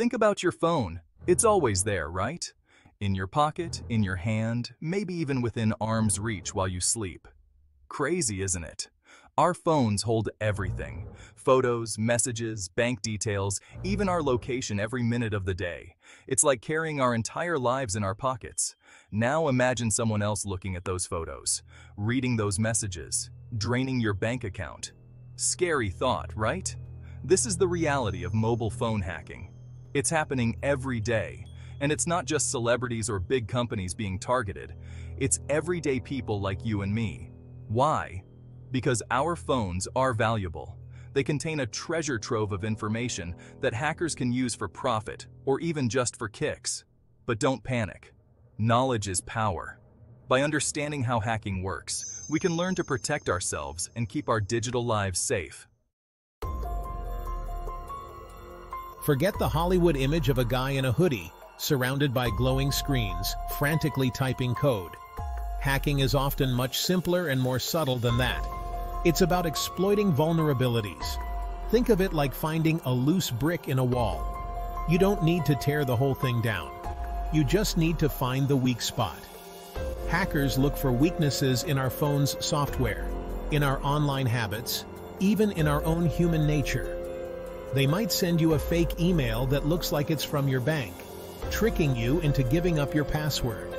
Think about your phone. It's always there, right? In your pocket, in your hand, maybe even within arm's reach while you sleep. Crazy, isn't it? Our phones hold everything. Photos, messages, bank details, even our location every minute of the day. It's like carrying our entire lives in our pockets. Now imagine someone else looking at those photos, reading those messages, draining your bank account. Scary thought, right? This is the reality of mobile phone hacking. It's happening every day. And it's not just celebrities or big companies being targeted. It's everyday people like you and me. Why? Because our phones are valuable. They contain a treasure trove of information that hackers can use for profit or even just for kicks. But don't panic. Knowledge is power. By understanding how hacking works, we can learn to protect ourselves and keep our digital lives safe. Forget the Hollywood image of a guy in a hoodie, surrounded by glowing screens, frantically typing code. Hacking is often much simpler and more subtle than that. It's about exploiting vulnerabilities. Think of it like finding a loose brick in a wall. You don't need to tear the whole thing down. You just need to find the weak spot. Hackers look for weaknesses in our phone's software, in our online habits, even in our own human nature. They might send you a fake email that looks like it's from your bank, tricking you into giving up your password.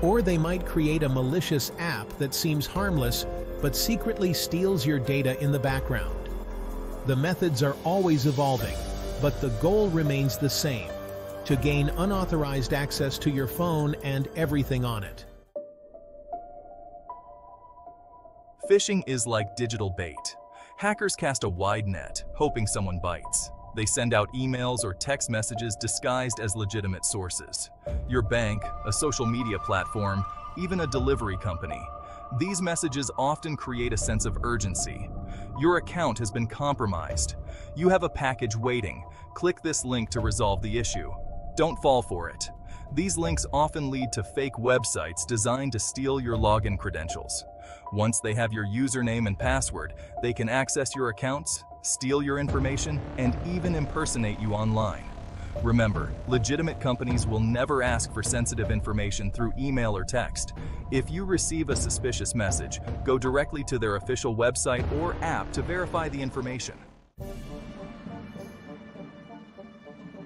Or they might create a malicious app that seems harmless but secretly steals your data in the background. The methods are always evolving, but the goal remains the same, to gain unauthorized access to your phone and everything on it. Phishing is like digital bait. Hackers cast a wide net, hoping someone bites. They send out emails or text messages disguised as legitimate sources. Your bank, a social media platform, even a delivery company. These messages often create a sense of urgency. Your account has been compromised. You have a package waiting. Click this link to resolve the issue. Don't fall for it. These links often lead to fake websites designed to steal your login credentials. Once they have your username and password, they can access your accounts, steal your information, and even impersonate you online. Remember, legitimate companies will never ask for sensitive information through email or text. If you receive a suspicious message, go directly to their official website or app to verify the information.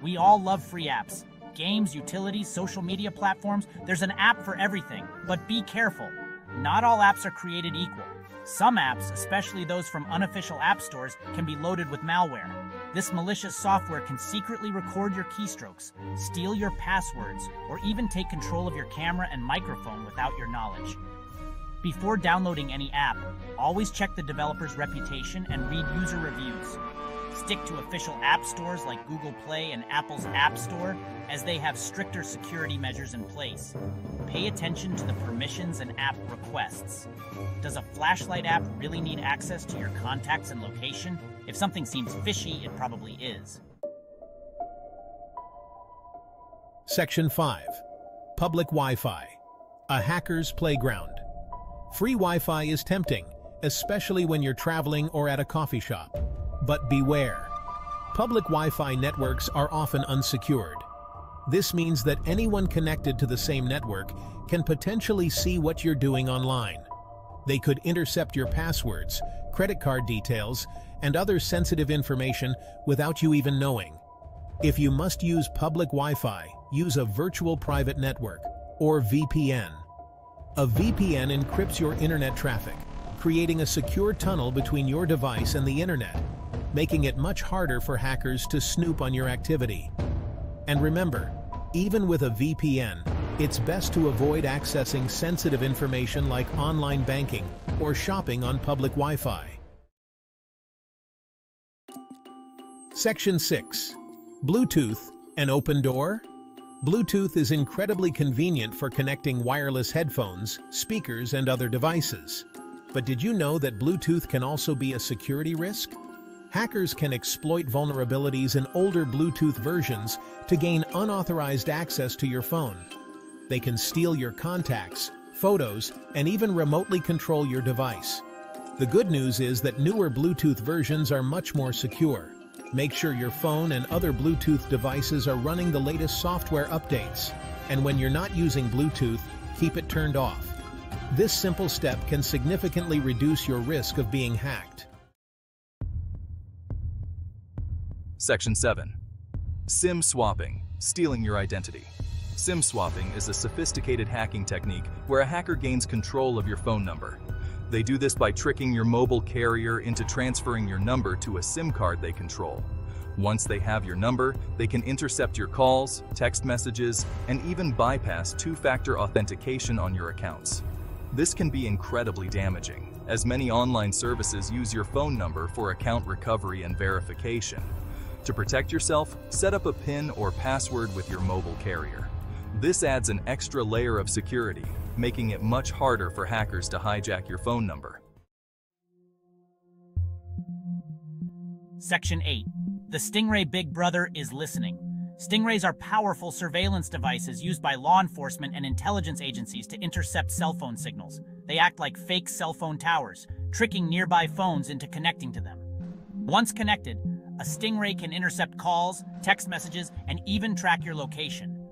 We all love free apps. Games, utilities, social media platforms, there's an app for everything. But be careful. Not all apps are created equal. Some apps, especially those from unofficial app stores, can be loaded with malware. This malicious software can secretly record your keystrokes, steal your passwords, or even take control of your camera and microphone without your knowledge. Before downloading any app, always check the developer's reputation and read user reviews. Stick to official app stores like Google Play and Apple's App Store, as they have stricter security measures in place. Pay attention to the permissions and app requests. Does a flashlight app really need access to your contacts and location? If something seems fishy, it probably is. Section 5. Public Wi-Fi. A hacker's playground. Free Wi-Fi is tempting, especially when you're traveling or at a coffee shop. But beware. Public Wi-Fi networks are often unsecured. This means that anyone connected to the same network can potentially see what you're doing online. They could intercept your passwords, credit card details, and other sensitive information without you even knowing. If you must use public Wi-Fi, use a virtual private network, or VPN. A VPN encrypts your internet traffic, creating a secure tunnel between your device and the internet, making it much harder for hackers to snoop on your activity. And remember, even with a VPN, it's best to avoid accessing sensitive information like online banking or shopping on public Wi-Fi. Section 6. Bluetooth, an open door? Bluetooth is incredibly convenient for connecting wireless headphones, speakers, and other devices. But did you know that Bluetooth can also be a security risk? Hackers can exploit vulnerabilities in older Bluetooth versions to gain unauthorized access to your phone. They can steal your contacts, photos, and even remotely control your device. The good news is that newer Bluetooth versions are much more secure. Make sure your phone and other Bluetooth devices are running the latest software updates. And when you're not using Bluetooth, keep it turned off. This simple step can significantly reduce your risk of being hacked. Section 7. SIM swapping, stealing your identity. SIM swapping is a sophisticated hacking technique where a hacker gains control of your phone number. They do this by tricking your mobile carrier into transferring your number to a SIM card they control. Once they have your number, they can intercept your calls, text messages, and even bypass two-factor authentication on your accounts. This can be incredibly damaging, as many online services use your phone number for account recovery and verification. To protect yourself, set up a PIN or password with your mobile carrier. This adds an extra layer of security, making it much harder for hackers to hijack your phone number. Section 8. The Stingray Big Brother is listening. Stingrays are powerful surveillance devices used by law enforcement and intelligence agencies to intercept cell phone signals. They act like fake cell phone towers, tricking nearby phones into connecting to them. Once connected, a Stingray can intercept calls, text messages, and even track your location.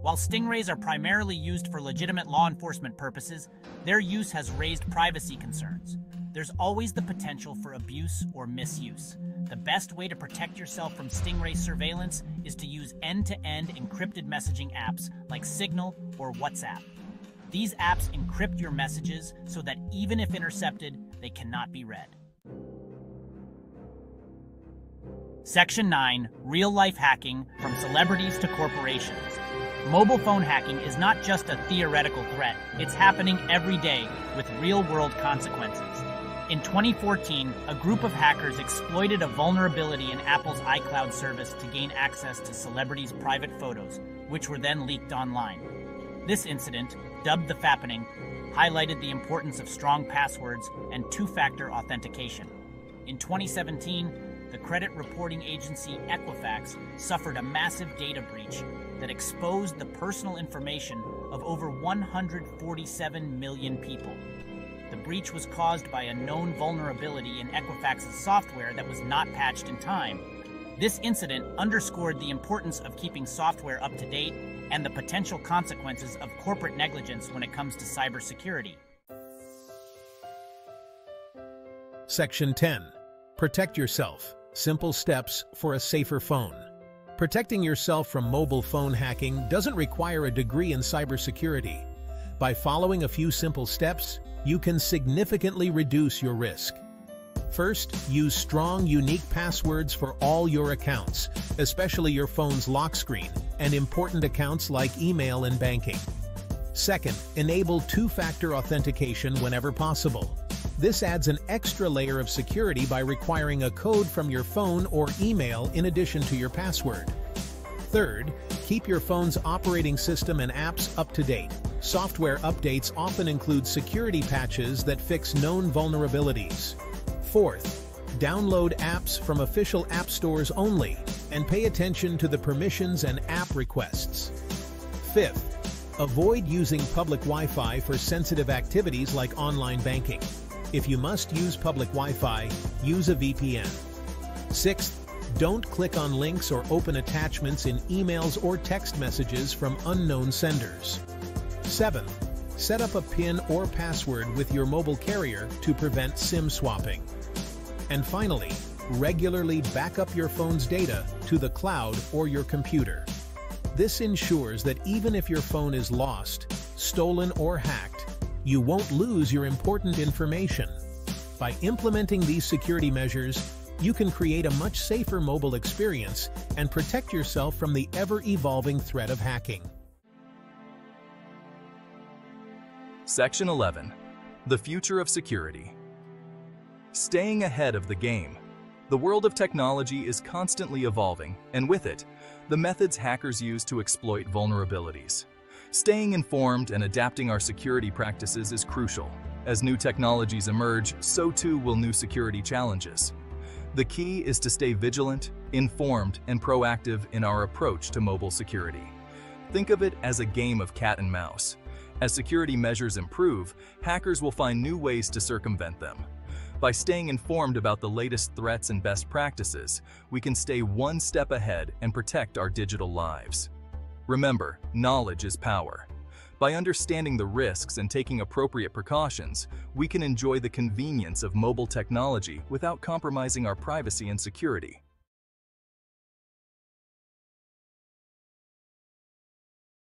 While stingrays are primarily used for legitimate law enforcement purposes, their use has raised privacy concerns. There's always the potential for abuse or misuse. The best way to protect yourself from stingray surveillance is to use end-to-end encrypted messaging apps like Signal or WhatsApp. These apps encrypt your messages so that even if intercepted, they cannot be read. Section 9 Real Life Hacking from Celebrities to Corporations. Mobile phone hacking is not just a theoretical threat, it's happening every day with real world consequences. In 2014, a group of hackers exploited a vulnerability in Apple's iCloud service to gain access to celebrities' private photos, which were then leaked online. This incident, dubbed the Fappening, highlighted the importance of strong passwords and two factor authentication. In 2017, the credit reporting agency Equifax suffered a massive data breach that exposed the personal information of over 147 million people. The breach was caused by a known vulnerability in Equifax's software that was not patched in time. This incident underscored the importance of keeping software up to date and the potential consequences of corporate negligence when it comes to cybersecurity. Section 10. Protect yourself. Simple steps for a safer phone. Protecting yourself from mobile phone hacking doesn't require a degree in cybersecurity. By following a few simple steps, you can significantly reduce your risk. First, use strong, unique passwords for all your accounts, especially your phone's lock screen and important accounts like email and banking. Second, enable two-factor authentication whenever possible. This adds an extra layer of security by requiring a code from your phone or email in addition to your password. Third, keep your phone's operating system and apps up to date. Software updates often include security patches that fix known vulnerabilities. Fourth, download apps from official app stores only and pay attention to the permissions and app requests. Fifth, avoid using public Wi-Fi for sensitive activities like online banking. If you must use public Wi-Fi, use a VPN. Sixth, don't click on links or open attachments in emails or text messages from unknown senders. Seventh, set up a PIN or password with your mobile carrier to prevent SIM swapping. And finally, regularly back up your phone's data to the cloud or your computer. This ensures that even if your phone is lost, stolen or hacked, you won't lose your important information. By implementing these security measures, you can create a much safer mobile experience and protect yourself from the ever-evolving threat of hacking. Section 11. The Future of Security Staying ahead of the game. The world of technology is constantly evolving, and with it, the methods hackers use to exploit vulnerabilities. Staying informed and adapting our security practices is crucial. As new technologies emerge, so too will new security challenges. The key is to stay vigilant, informed, and proactive in our approach to mobile security. Think of it as a game of cat and mouse. As security measures improve, hackers will find new ways to circumvent them. By staying informed about the latest threats and best practices, we can stay one step ahead and protect our digital lives. Remember, knowledge is power. By understanding the risks and taking appropriate precautions, we can enjoy the convenience of mobile technology without compromising our privacy and security.